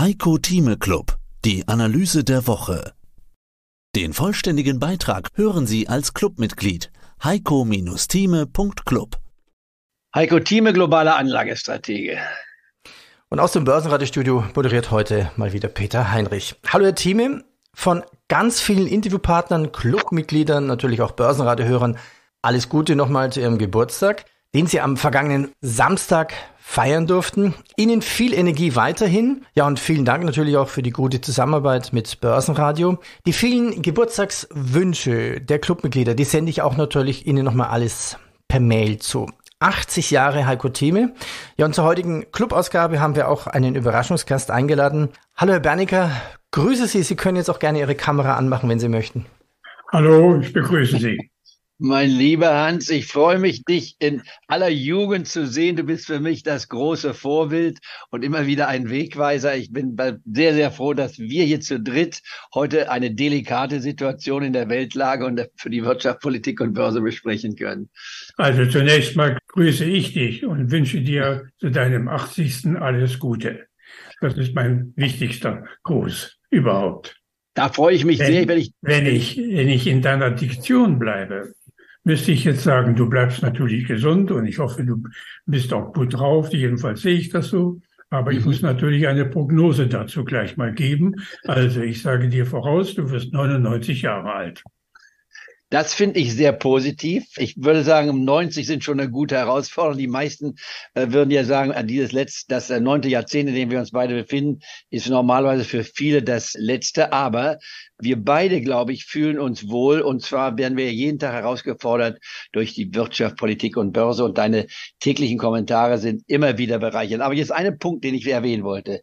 Heiko Thieme Club, die Analyse der Woche. Den vollständigen Beitrag hören Sie als Clubmitglied heiko-thieme.club. Heiko Thieme, globale Anlagestratege. Und aus dem Börsenradiostudio moderiert heute mal wieder Peter Heinrich. Hallo Herr Thieme, von ganz vielen Interviewpartnern, Clubmitgliedern, natürlich auch Börsenradiohörern, alles Gute nochmal zu Ihrem Geburtstag, den Sie am vergangenen Samstag feiern durften. Ihnen viel Energie weiterhin. Ja, und vielen Dank natürlich auch für die gute Zusammenarbeit mit Börsenradio. Die vielen Geburtstagswünsche der Clubmitglieder, die sende ich auch natürlich Ihnen nochmal alles per Mail zu. 80 Jahre Heiko Thieme. Ja, und zur heutigen Clubausgabe haben wir auch einen Überraschungsgast eingeladen. Hallo Herr Bernicker, grüße Sie. Sie können jetzt auch gerne Ihre Kamera anmachen, wenn Sie möchten. Hallo, ich begrüße Sie. Mein lieber Hans, ich freue mich, dich in aller Jugend zu sehen. Du bist für mich das große Vorbild und immer wieder ein Wegweiser. Ich bin sehr, sehr froh, dass wir hier zu dritt heute eine delikate Situation in der Weltlage und für die Wirtschaft, Politik und Börse besprechen können. Also zunächst mal grüße ich dich und wünsche dir zu deinem 80. alles Gute. Das ist mein wichtigster Gruß überhaupt. Da freue ich mich wenn, sehr, wenn ich, wenn ich, wenn ich in deiner Diktion bleibe müsste ich jetzt sagen, du bleibst natürlich gesund und ich hoffe, du bist auch gut drauf. Jedenfalls sehe ich das so. Aber ich mhm. muss natürlich eine Prognose dazu gleich mal geben. Also ich sage dir voraus, du wirst 99 Jahre alt. Das finde ich sehr positiv. Ich würde sagen, um 90 sind schon eine gute Herausforderung. Die meisten äh, würden ja sagen, äh, dieses letzte, das äh, neunte Jahrzehnt, in dem wir uns beide befinden, ist normalerweise für viele das letzte. Aber wir beide, glaube ich, fühlen uns wohl. Und zwar werden wir jeden Tag herausgefordert durch die Wirtschaft, Politik und Börse. Und deine täglichen Kommentare sind immer wieder bereichernd. Aber jetzt einen Punkt, den ich erwähnen wollte.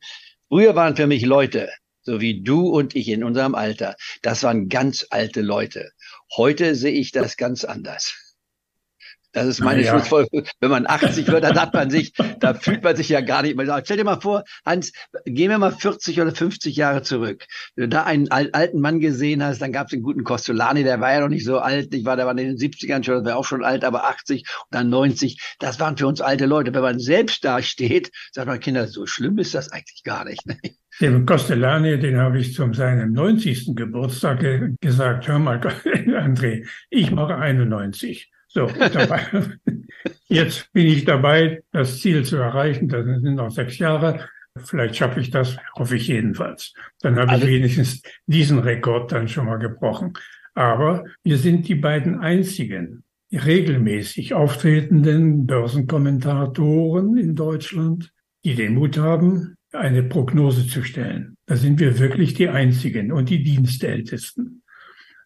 Früher waren für mich Leute, so wie du und ich in unserem Alter, das waren ganz alte Leute. Heute sehe ich das ganz anders. Das ist meine ja. Schlussfolgerung. Wenn man 80 wird, dann hat man sich, da fühlt man sich ja gar nicht mehr. Stell dir mal vor, Hans, gehen wir mal 40 oder 50 Jahre zurück. Wenn du da einen alten Mann gesehen hast, dann gab es einen guten Costolani, der war ja noch nicht so alt. Ich war, der war in den 70ern schon, der war auch schon alt, aber 80 und dann 90. Das waren für uns alte Leute. Wenn man selbst da steht, sagt man, Kinder, so schlimm ist das eigentlich gar nicht. Ne? Dem Costellani, den habe ich zum seinem 90. Geburtstag ge gesagt, hör mal, André, ich mache 91. So, dabei, jetzt bin ich dabei, das Ziel zu erreichen. Das sind noch sechs Jahre. Vielleicht schaffe ich das, hoffe ich jedenfalls. Dann habe also, ich wenigstens diesen Rekord dann schon mal gebrochen. Aber wir sind die beiden einzigen regelmäßig auftretenden Börsenkommentatoren in Deutschland, die den Mut haben, eine Prognose zu stellen. Da sind wir wirklich die Einzigen und die Dienstältesten.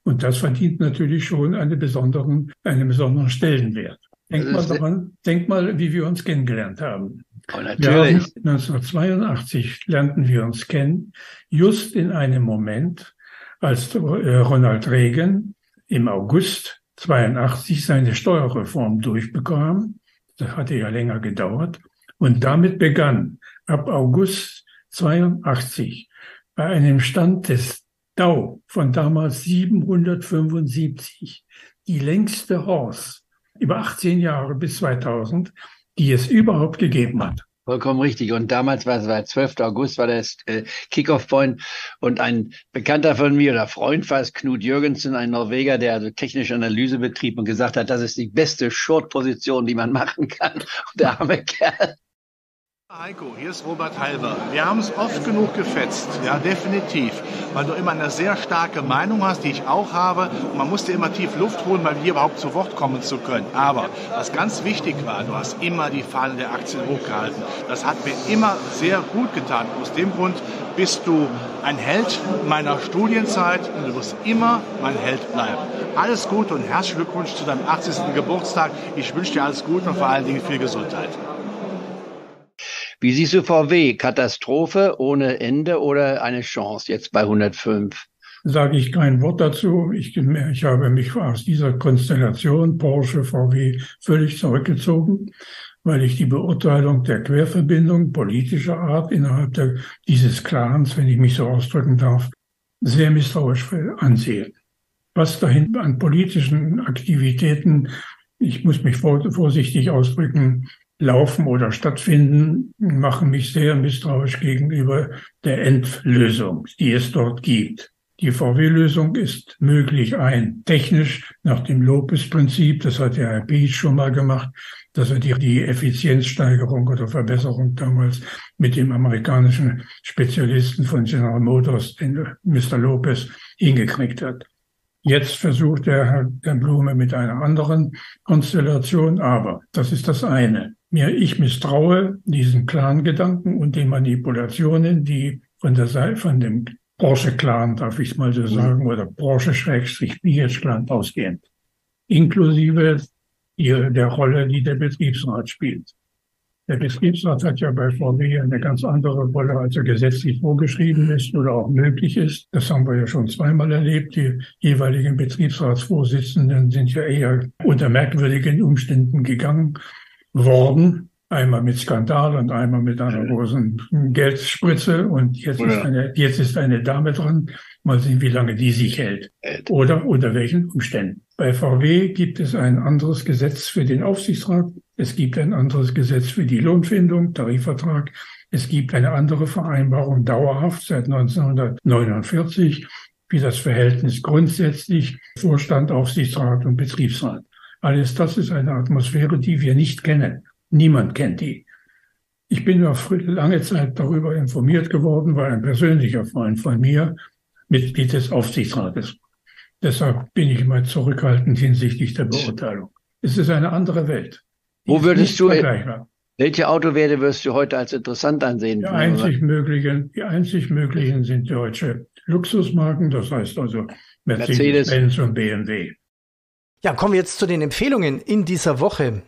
Und das verdient natürlich schon einen besonderen, einen besonderen Stellenwert. Denk mal daran, denk mal, wie wir uns kennengelernt haben. Oh, natürlich. Haben 1982 lernten wir uns kennen, just in einem Moment, als äh, Ronald Reagan im August 82 seine Steuerreform durchbekam. Das hatte ja länger gedauert. Und damit begann ab August 82 bei einem Stand des Dow von damals 775 die längste Horse über 18 Jahre bis 2000, die es überhaupt gegeben hat. Vollkommen richtig. Und damals war es war 12. August, war das äh, Kickoff-Point. Und ein Bekannter von mir oder Freund war es, Knut Jürgensen, ein Norweger, der also technische Analyse betrieb und gesagt hat, das ist die beste Short-Position, die man machen kann. Und der arme Kerl Heiko, hier ist Robert Halber. Wir haben es oft genug gefetzt, ja, definitiv, weil du immer eine sehr starke Meinung hast, die ich auch habe. Und man musste immer tief Luft holen, mal hier überhaupt zu Wort kommen zu können. Aber was ganz wichtig war, du hast immer die Fahne der Aktien hochgehalten. Das hat mir immer sehr gut getan. Aus dem Grund bist du ein Held meiner Studienzeit und du wirst immer mein Held bleiben. Alles Gute und herzlichen Glückwunsch zu deinem 80. Geburtstag. Ich wünsche dir alles Gute und vor allen Dingen viel Gesundheit. Wie siehst du VW? Katastrophe ohne Ende oder eine Chance jetzt bei 105? Sage ich kein Wort dazu. Ich, ich habe mich aus dieser Konstellation Porsche, VW völlig zurückgezogen, weil ich die Beurteilung der Querverbindung politischer Art innerhalb der, dieses Clans, wenn ich mich so ausdrücken darf, sehr misstrauisch ansehe. Was dahin an politischen Aktivitäten, ich muss mich vorsichtig ausdrücken, laufen oder stattfinden, machen mich sehr misstrauisch gegenüber der Endlösung, die es dort gibt. Die VW-Lösung ist möglich ein technisch nach dem Lopez-Prinzip, das hat der Herr Beach schon mal gemacht, dass er die, die Effizienzsteigerung oder Verbesserung damals mit dem amerikanischen Spezialisten von General Motors, den Mr. Lopez, hingekriegt hat. Jetzt versucht der Herr Blume mit einer anderen Konstellation, aber das ist das eine. Mir, ich misstraue diesen Clan-Gedanken und den Manipulationen, die von der Seite, von dem Porsche-Clan, darf ich es mal so sagen, oder Porsche-BH-Clan ausgehend. Inklusive der Rolle, die der Betriebsrat spielt. Der Betriebsrat hat ja bei VW eine ganz andere Rolle, als er gesetzlich vorgeschrieben ist oder auch möglich ist. Das haben wir ja schon zweimal erlebt. Die jeweiligen Betriebsratsvorsitzenden sind ja eher unter merkwürdigen Umständen gegangen worden. Einmal mit Skandal und einmal mit einer großen Geldspritze. Und jetzt, ist eine, jetzt ist eine Dame dran. Mal sehen, wie lange die sich hält. Oder unter welchen Umständen. Bei VW gibt es ein anderes Gesetz für den Aufsichtsrat. Es gibt ein anderes Gesetz für die Lohnfindung, Tarifvertrag. Es gibt eine andere Vereinbarung dauerhaft seit 1949, wie das Verhältnis grundsätzlich Vorstand, Aufsichtsrat und Betriebsrat. Alles das ist eine Atmosphäre, die wir nicht kennen. Niemand kennt die. Ich bin ja lange Zeit darüber informiert geworden, weil ein persönlicher Freund von mir Mitglied des Aufsichtsrates. Deshalb bin ich immer zurückhaltend hinsichtlich der Beurteilung. Es ist eine andere Welt. Wo würdest du, welche Autowerte wirst du heute als interessant ansehen? Die einzig möglichen, die einzig möglichen sind deutsche Luxusmarken, das heißt also Mercedes, Benz und BMW. Ja, kommen wir jetzt zu den Empfehlungen in dieser Woche.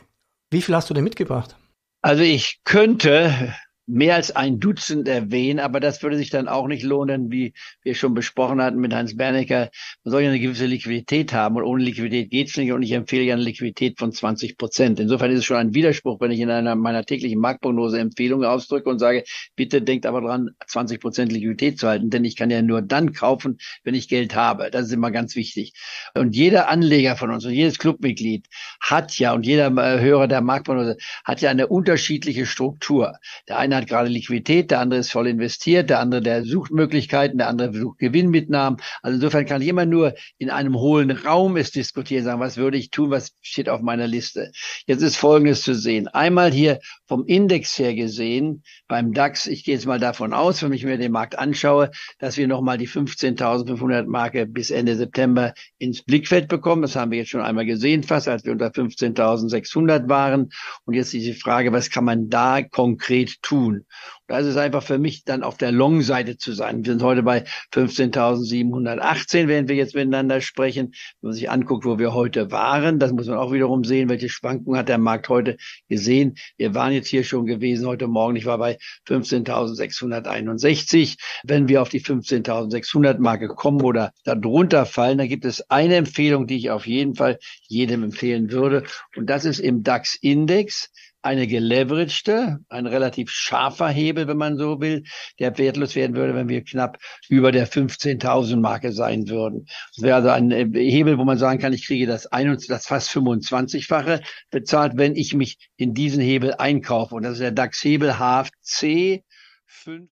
Wie viel hast du denn mitgebracht? Also ich könnte mehr als ein Dutzend erwähnen, aber das würde sich dann auch nicht lohnen, wie wir schon besprochen hatten mit Hans Bernecker. Man soll ja eine gewisse Liquidität haben und ohne Liquidität geht's nicht und ich empfehle ja eine Liquidität von 20 Prozent. Insofern ist es schon ein Widerspruch, wenn ich in einer meiner täglichen Marktprognose Empfehlungen ausdrücke und sage, bitte denkt aber dran, 20 Prozent Liquidität zu halten, denn ich kann ja nur dann kaufen, wenn ich Geld habe. Das ist immer ganz wichtig. Und jeder Anleger von uns und jedes Clubmitglied hat ja und jeder äh, Hörer der Marktprognose hat ja eine unterschiedliche Struktur. Der eine einer hat gerade Liquidität, der andere ist voll investiert, der andere, der sucht Möglichkeiten, der andere sucht Gewinnmitnahmen. Also insofern kann ich immer nur in einem hohlen Raum es diskutieren, sagen, was würde ich tun, was steht auf meiner Liste. Jetzt ist Folgendes zu sehen. Einmal hier vom Index her gesehen, beim DAX, ich gehe jetzt mal davon aus, wenn ich mir den Markt anschaue, dass wir nochmal die 15.500 Marke bis Ende September ins Blickfeld bekommen. Das haben wir jetzt schon einmal gesehen, fast als wir unter 15.600 waren. Und jetzt ist die Frage, was kann man da konkret tun? Tun. Da ist es einfach für mich dann auf der Long-Seite zu sein. Wir sind heute bei 15.718, während wir jetzt miteinander sprechen. Wenn man sich anguckt, wo wir heute waren, das muss man auch wiederum sehen, welche Schwankungen hat der Markt heute gesehen. Wir waren jetzt hier schon gewesen heute Morgen. Ich war bei 15.661. Wenn wir auf die 15.600 Marke kommen oder darunter fallen, dann gibt es eine Empfehlung, die ich auf jeden Fall jedem empfehlen würde. Und das ist im DAX-Index eine geleveragte, ein relativ scharfer Hebel, wenn man so will, der wertlos werden würde, wenn wir knapp über der 15.000 Marke sein würden. Das wäre also ein äh, Hebel, wo man sagen kann, ich kriege das, ein, das fast 25-fache bezahlt, wenn ich mich in diesen Hebel einkaufe. Und das ist der DAX-Hebel HFC 5.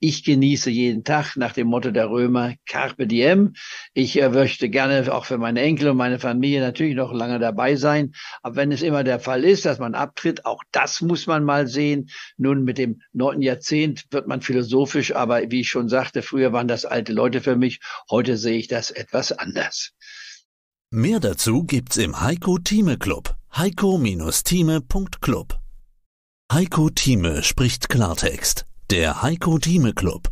Ich genieße jeden Tag nach dem Motto der Römer Carpe Diem. Ich äh, möchte gerne auch für meine Enkel und meine Familie natürlich noch lange dabei sein. Aber wenn es immer der Fall ist, dass man abtritt, auch das muss man mal sehen. Nun mit dem neunten Jahrzehnt wird man philosophisch, aber wie ich schon sagte, früher waren das alte Leute für mich. Heute sehe ich das etwas anders. Mehr dazu gibt's im Heiko Thieme Club. Heiko-Thieme.club. Heiko Thieme spricht Klartext. Der Heiko Thieme Club.